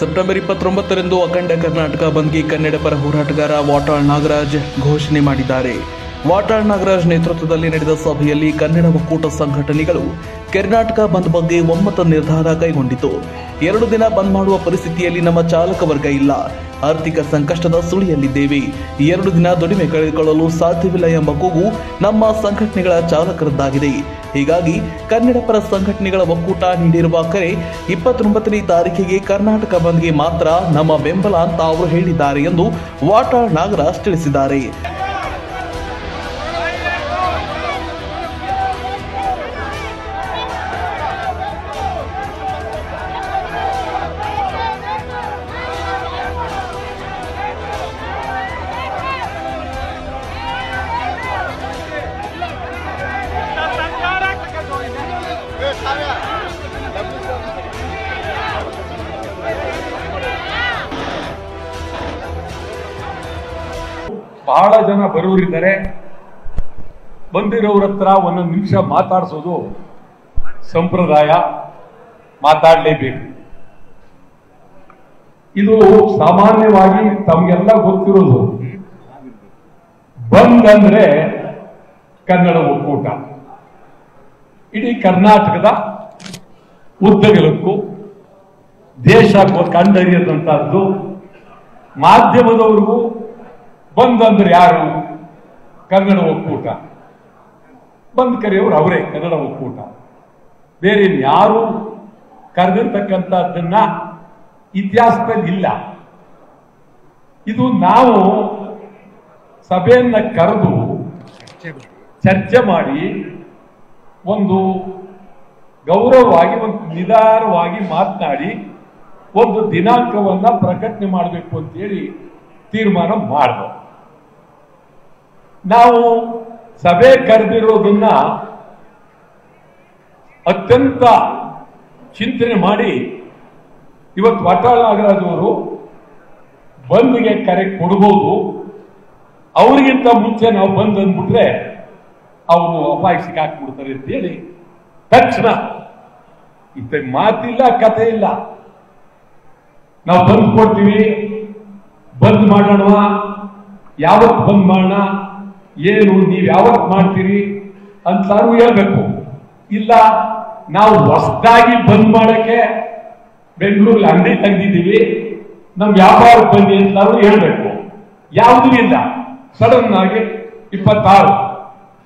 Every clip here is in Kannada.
ಸೆಪ್ಟೆಂಬರ್ ಇಪ್ಪತ್ತೊಂಬತ್ತರಂದು ಅಖಂಡ ಕರ್ನಾಟಕ ಬಂದ್ಗೆ ಕನ್ನಡ ಪರ ಹೋರಾಟಗಾರ ವಾಟಾಳ್ ನಾಗರಾಜ್ ಘೋಷಣೆ ಮಾಡಿದ್ದಾರೆ. ವಾಟಾಳ್ ನಾಗರಾಜ್ ನೇತೃತ್ವದಲ್ಲಿ ನಡೆದ ಸಭೆಯಲ್ಲಿ ಕನ್ನಡ ಒಕ್ಕೂಟ ಸಂಘಟನೆಗಳು ಕರ್ನಾಟಕ ಬಂದ್ ಬಗ್ಗೆ ಒಮ್ಮತ ನಿರ್ಧಾರ ಕೈಗೊಂಡಿತು. ಎರಡು ದಿನ ಬಂದ್ ಮಾಡುವ ಪರಿಸ್ಥಿತಿಯಲ್ಲಿ ನಮ್ಮ ಚಾಲಕ ವರ್ಗ ಇಲ್ಲ. ಆರ್ಥಿಕ ಸಂಕಷ್ಟದ ಸುಳಿಯಲ್ಲಿದ್ದೇವೆ. ಎರಡು ದಿನ ದುಡಿಮೆ ಕಳೆದುಕೊಳ್ಳಲು ಸಾಧ್ಯವಿಲ್ಲ ಎಂಬ ಕೂಗು ನಮ್ಮ ಸಂಘಟನೆಗಳ ಚಾಲಕರದ್ದಾಗಿದೆ. ಹೀಗಾಗಿ ಕನ್ನಡ ಪರ ಸಂಘಟನೆಗಳ ಒಕ್ಕೂಟ ನೀಡಿರುವ ಕರೆ ಇಪ್ಪತ್ತೊಂಬತ್ತನೇ ತಾರೀಕಿಗೆ ಕರ್ನಾಟಕ ಬಂದ್ಗೆ ಮಾತ್ರ ನಮ್ಮ ಬೆಂಬಲ ಅಂತ ಅವರು ಹೇಳಿದ್ದಾರೆ ಎಂದು ವಾಟಾಳ್ ನಾಗರಾಜ್ ತಿಳಿಸಿದ್ದಾರೆ. ಬಹಳ ಜನ ಬರುವರಿದ್ದಾರೆ ಬಂದಿರೋರ ಹತ್ರ ಒಂದೊಂದು ನಿಮಿಷ ಮಾತಾಡಿಸೋದು ಸಂಪ್ರದಾಯ. ಮಾತಾಡಲೇಬೇಕು. ಇದು ಸಾಮಾನ್ಯವಾಗಿ ತಮಗೆಲ್ಲ ಗೊತ್ತಿರೋದು. ಬಂದಂದ್ರೆ ಕನ್ನಡ ಒಕ್ಕೂಟ. ಇಡೀ ಕರ್ನಾಟಕದ ಉದ್ದಗಲಕ್ಕೂ ದೇಶ ಕಂಡರಿಯದಂತಹದ್ದು ಮಾಧ್ಯಮದವರಿಗೂ ಬಂದ್ ಅಂದ್ರೆ ಯಾರು? ಕನ್ನಡ ಒಕ್ಕೂಟ. ಬಂದ್ ಕರೆಯೋರು ಅವರೇ, ಕನ್ನಡ ಒಕ್ಕೂಟ. ಬೇರೆ ಯಾರು ಕರೆದಿರ್ತಕ್ಕಂಥದ್ದನ್ನ ಇತಿಹಾಸದಲ್ಲಿ ಇಲ್ಲ. ಇದು ನಾವು ಸಭೆಯನ್ನ ಕರೆದು ಚರ್ಚೆ ಮಾಡಿ ಒಂದು ಗೌರವವಾಗಿ, ಒಂದು ನಿಧಾನವಾಗಿ ಮಾತನಾಡಿ, ಒಂದು ದಿನಾಂಕವನ್ನ ಪ್ರಕಟಣೆ ಮಾಡಬೇಕು ಅಂತೇಳಿ ತೀರ್ಮಾನ ಮಾಡಿದ್ರು ನಾವು ಸಭೆ ಕರೆದಿರೋದನ್ನ ಅತ್ಯಂತ ಚಿಂತನೆ ಮಾಡಿ ಇವತ್ತು ವಾಟಾಳ್ ನಾಗರಾಜ್ ಅವರು ಬಂದ್ಗೆ ಕರೆ ಕೊಡ್ಬೋದು. ಅವರಿಗಿಂತ ಮುಂಚೆ ನಾವು ಬಂದ್ ಅಂದ್ಬಿಟ್ರೆ ಅವರು ಅಪಾಯ ಸಿಕ್ಕಾಕ್ಬಿಡ್ತಾರೆ ಅಂತೇಳಿ ತಕ್ಷಣ ಇತ್ತ ಮಾತಿಲ್ಲ, ಕತೆ ಇಲ್ಲ. ನಾವು ಬಂದ್ ಕೊಡ್ತೀವಿ, ಬಂದ್ ಮಾಡೋಣ, ಯಾವತ್ತು ಬಂದ್ ಮಾಡೋಣ? ಏನು ನೀವು ಯಾವತ್ತು ಮಾಡ್ತೀರಿ ಅಂತಾರು ಹೇಳ್ಬೇಕು. ಇಲ್ಲ, ನಾವು ಹೊಸದಾಗಿ ಬಂದ್ ಮಾಡಕ್ಕೆ ಬೆಂಗಳೂರಲ್ಲಿ ಅಂಗಡಿ ತೆಗೆದಿದ್ದೀವಿ. ನಮ್ ವ್ಯಾಪಾರ ಬನ್ನಿ ಅಂತಾರು ಹೇಳ್ಬೇಕು. ಯಾವುದೂ ಇಲ್ಲ. ಸಡನ್ ಆಗಿ ಇಪ್ಪತ್ತಾರು.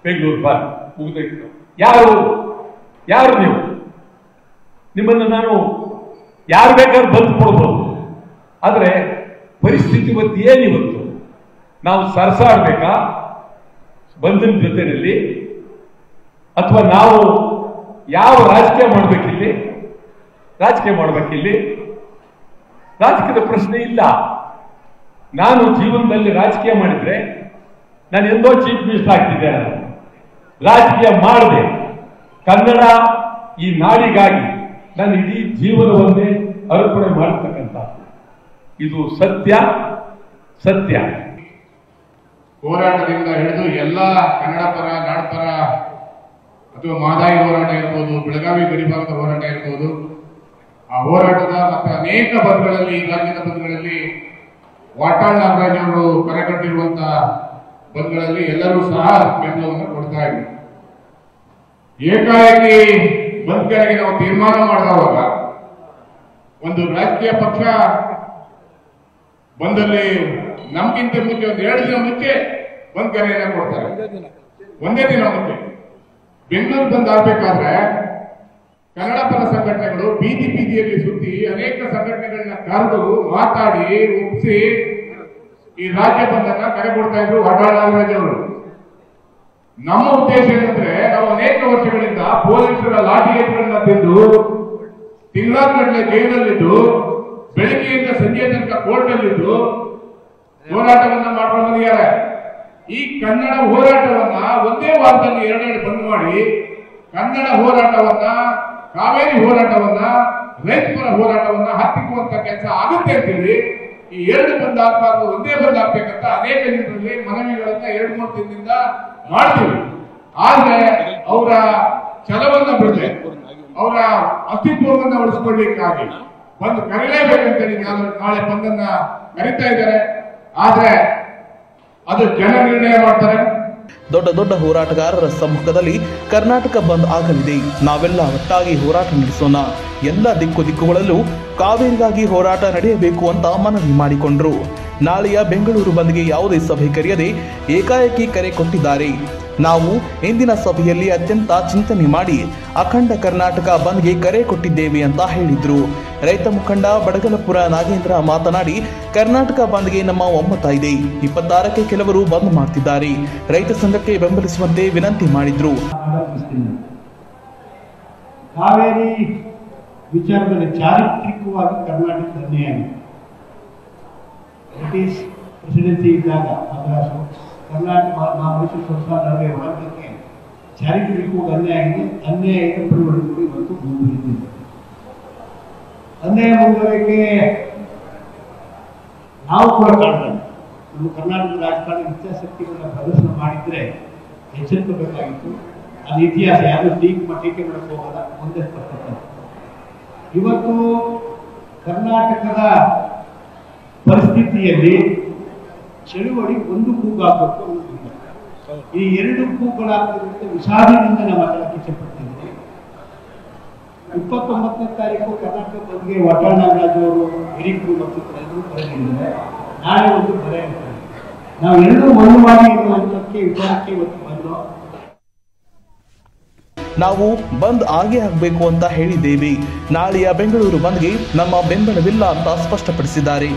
ಬೆಂಗಳೂರು ಬಂದು ಮುಗಿದೋಯ್ತು ಯಾರು? ಯಾರು ನೀವು? ನಿಮ್ಮನ್ನು ನಾನು ಯಾರು ಬೇಕಾದ್ರೂ ಬಂದು ಕೊಡ್ಬೋದು. ಆದರೆ ಪರಿಸ್ಥಿತಿ ಇವತ್ತು ಏನಿವತ್ತು? ನಾವು ಸರಸಾಡ್ಬೇಕಾ? ಬಂಧನ ಜೊತೆಯಲ್ಲಿ ಅಥವಾ ನಾವು ಯಾವ ರಾಜಕೀಯ ಮಾಡ್ಬೇಕಿಲ್ಲಿ? ರಾಜಕೀಯ ಮಾಡ್ಬೇಕಿಲ್ಲಿ? ರಾಜಕೀಯದ ಪ್ರಶ್ನೆ ಇಲ್ಲ. ನಾನು ಜೀವನದಲ್ಲಿ ರಾಜಕೀಯ ಮಾಡಿದ್ರೆ ನಾನು ಎಂದೋ ಚೀಫ್ ಮಿನಿಸ್ಟರ್ ಆಗ್ತಿದ್ದೆ. ರಾಜಕೀಯ ಮಾಡಿದೆ. ಕನ್ನಡ ಈ ನಾಡಿಗಾಗಿ ನಾನು ಇಡೀ ಜೀವನವನ್ನೇ ಅರ್ಪಣೆ ಮಾಡತಕ್ಕಂಥ ಇದು ಸತ್ಯ ಸತ್ಯ. ಹೋರಾಟದಿಂದ ಹಿಡಿದು ಎಲ್ಲ ಕನ್ನಡ ಪರ ನಾಡಪರ ಅಥವಾ ಮಾದಾಯಿ ಹೋರಾಟ ಇರ್ಬೋದು, ಬೆಳಗಾವಿ ಗಡಿಭಾಗದ ಹೋರಾಟ ಇರ್ಬೋದು, ಆ ಹೋರಾಟದ ಮತ್ತೆ ಅನೇಕ ಪದಗಳಲ್ಲಿ ರಾಜ್ಯದ ಪದಗಳಲ್ಲಿ ವಾಟಾಳ್ ನಾಗರಾಜ್ ಅವರು ಬಂದ್ಗಳಲ್ಲಿ ಎಲ್ಲರೂ ಸಹ ಬೆಂಬಲವನ್ನು ಕೊಡ್ತಾ ಇದ್ರು ಏಕಾಏಕಿ ಬಂದ್ ನಾವು ತೀರ್ಮಾನ ಮಾಡಿದವಾಗ ಒಂದು ರಾಜಕೀಯ ಪಕ್ಷ ಬಂದಲ್ಲಿ ನಮ್ಗಿಂತ ಮುಂಚೆ, ಒಂದು ಎರಡು ದಿನ ಮುಂಚೆ ಬಂದ್ ಕರೆಯನ್ನ ಕೊಡ್ತಾರೆ. ಒಂದೇ ದಿನ ಮುಂದೆ ಬೆಂಗಳೂರು ಬಂದ್ ಆಗ್ಬೇಕಾದ್ರೆ ಕನ್ನಡ ಪರ ಸಂಘಟನೆಗಳು ಬೀದಿ ಬೀದಿಯಲ್ಲಿ ಸುತ್ತಿ ಅನೇಕ ಸಂಘಟನೆಗಳನ್ನ ಕರೆದು ಮಾತಾಡಿ ಒಪ್ಪಿಸಿ ಈ ರಾಜ್ಯ ಬಂದನ್ನ ಕರೆ ಕೊಡ್ತಾ ಇದ್ರು ಅವರು. ನಮ್ಮ ಉದ್ದೇಶ ಏನಂದ್ರೆ ನಾವು ಅನೇಕ ವರ್ಷಗಳಿಂದ ಪೊಲೀಸರ ಲಾಠಿ ಎತ್ತುಗಳನ್ನ ತಿಂದು ತಿಂಗಳಾನ್ಗಟ್ಟಲೆ ಜೈಲಲ್ಲಿದ್ದು, ಬೆಳಿಗ್ಗೆಯಿಂದ ಸಂಜೆ ತನಕ ಕೋರ್ಟಲ್ಲಿದ್ದು ಹೋರಾಟವನ್ನ ಮಾಡ್ಕೊಂಡು ಬಂದಿದ್ದಾರೆ. ಈ ಕನ್ನಡ ಹೋರಾಟವನ್ನ ಒಂದೇ ವಾರದಲ್ಲಿ ಎರಡೆರಡು ಬಂದ್ ಮಾಡಿ, ಕನ್ನಡ ಹೋರಾಟವನ್ನ, ಕಾವೇರಿ ಹೋರಾಟವನ್ನ ರೈತರ ಹೋರಾಟವನ್ನ ಹತ್ತಿಕ್ಕುವಂತ ಕೆಲಸ ಆಗುತ್ತೆ ಅಂತೇಳಿ, ಈ ಎರಡು ಬಂದ್ ಆಗ್ಬಾರ್ದು, ಒಂದೇ ಬಂದ್ ಆಗ್ಬೇಕಂತ ಅನೇಕ ಜನರಲ್ಲಿ ಮನವಿಗಳನ್ನ ಎರಡು ಮೂರು ದಿನದಿಂದ ಮಾಡ್ತೀವಿ. ಆದ್ರೆ ಅವರ ಛಲವನ್ನ ಬಿಡದೆ ಅವರ ಅಸ್ತಿತ್ವವನ್ನ ಉಳಿಸ್ಕೊಳ್ಳಿಕ್ಕಾಗಿ ಬಂದು ಕರೀಲೇಬೇಕಂತೇಳಿ ನಾನು ನಾಳೆ ಬಂದನ್ನ ಕರಿತಾ ಇದ್ದಾರೆ ಆದ್ರೆ ಅದು ಜನ ನಿರ್ಣಯ ಮಾಡ್ತಾರೆ. ದೊಡ್ಡ ದೊಡ್ಡ ಹೋರಾಟಗಾರರ ಸಮ್ಮುಖದಲ್ಲಿ ಕರ್ನಾಟಕ ಬಂದ್ ಆಗಲಿದೆ. ನಾವೆಲ್ಲ ಒಟ್ಟಾಗಿ ಹೋರಾಟ ನಡೆಸೋಣ. ಎಲ್ಲ ದಿಕ್ಕು ದಿಕ್ಕುಗಳಲ್ಲೂ ಕಾವೇರಿಗಾಗಿ ಹೋರಾಟ ನಡೆಯಬೇಕು ಅಂತ ಮನವಿ ಮಾಡಿಕೊಂಡ್ರು. ನಾಳೆಯ ಬೆಂಗಳೂರು ಬಂದ್ಗೆ ಯಾವುದೇ ಸಭೆ ಕರೆಯದೆ ಏಕಾಏಕಿ ಕರೆ ಕೊಟ್ಟಿದ್ದಾರೆ. ನಾವು ಇಂದಿನ ಸಭೆಯಲ್ಲಿ ಅತ್ಯಂತ ಚಿಂತನೆ ಮಾಡಿ ಅಖಂಡ ಕರ್ನಾಟಕ ಬಂದ್ಗೆ ಕರೆ ಕೊಟ್ಟಿದ್ದೇವೆ ಅಂತ ಹೇಳಿದ್ರು. ರೈತ ಮುಖಂಡ ಬಡಗಲಪುರ ನಾಗೇಂದ್ರ ಮಾತನಾಡಿ, ಕರ್ನಾಟಕ ಬಂದ್ಗೆ ನಮ್ಮ ಒಮ್ಮತ ಇದೆ. ಇಪ್ಪತ್ತಾರಕ್ಕೆ ಕೆಲವರು ಬಂದ್ ಮಾಡ್ತಿದ್ದಾರೆ. ರೈತ ಸಂಘಕ್ಕೆ ಬೆಂಬಲಿಸುವಂತೆ ವಿನಂತಿ ಮಾಡಿದ್ರು. ಕಾವೇರಿ ವಿಚಾರದಲ್ಲಿ ಚಾರಿತ್ರಿಕವಾಗಿ ಕರ್ನಾಟಕ ಬ್ರಿಟಿಷ್ ಪ್ರೆಸಿಡೆನ್ಸಿ ಇದ್ದಾಗ ಕರ್ನಾಟಕ ಮಾ- ಮಾ- ಮೈಸೂರು ಸಂಸ್ಥಾನ ನಡುವೆ ಭಾರತಕ್ಕೆ ಚಾರಿತ್ರಿಕವಾಗಿ ಅನ್ಯಾಯ ಆಗಿದೆ ಅನ್ಯಾಯದ ಪರಿವರ್ತನೆ ಇವತ್ತು ಮುಂದುವರಿದಿದೆ ಅನ್ಯಾಯ ಮುಂದುವರಿಕೆ ನಾವು ಕೂಡ ಕಾಣ್ತೇವೆ ನಮ್ಮ ಕರ್ನಾಟಕ ರಾಜಕಾರಣ ಇಚ್ಛಾಶಕ್ತಿಗಳನ್ನ ಪ್ರದರ್ಶನ ಮಾಡಿದ್ರೆ ಎಚ್ಚರಿಸಬೇಕಾಗಿತ್ತು ಅದು ಇತಿಹಾಸ, ಯಾರು ಟೀಕ್ ಟೀಕೆ ಮಾಡಕ್ಕೆ ಹೋಗಲ್ಲ, ಮುಂದೆ ಬರ್ತಕ್ಕಂಥ ಇವತ್ತು ಕರ್ನಾಟಕದ ಪರಿಸ್ಥಿತಿಯಲ್ಲಿ ಚಳುವಳಿ ಒಂದು ಕೂಗಾಗಬೇಕು ಅನ್ನೋದಿಲ್ಲ ಈ ಎರಡು ಕೂಗಳಾಗಿರುವಂತೆ ವಿಷಾದದಿಂದ ಮಾತಾಡಕ್ಕೆ ಇಷ್ಟಪಡ್ತಿದ್ದೀವಿ ಇಪ್ಪತ್ತೊಂಬತ್ತನೇ ತಾರೀಕು ಕರ್ನಾಟಕ ಬಂದ್ಗೆ ವಾಟಾಳ್ ಹಿರಿಕರು ಮತ್ತು ಎಲ್ಲರೂ ಬರೆದಿದ್ದಾರೆ. ನಾಳೆ ಒಂದು ಬರೆ ಇರ್ತಾರೆ ನಾವು ಎರಡೂ ಮಾಡಿ ಇರುವಂತಕ್ಕೆ ವಿಚಾರಕ್ಕೆ ಇವತ್ತು ಬಂದು ನಾವು ಬಂದ್ ಆಗೇ ಆಗಬೇಕು ಅಂತ ಹೇಳಿದ್ದೇವೆ. ನಾಳೆಯ ಬೆಂಗಳೂರು ಬಂದ್ಗೆ ನಮ್ಮ ಬೆಂಬಲವಿಲ್ಲ ಅಂತ ಸ್ಪಷ್ಟಪಡಿಸಿದ್ದಾರೆ.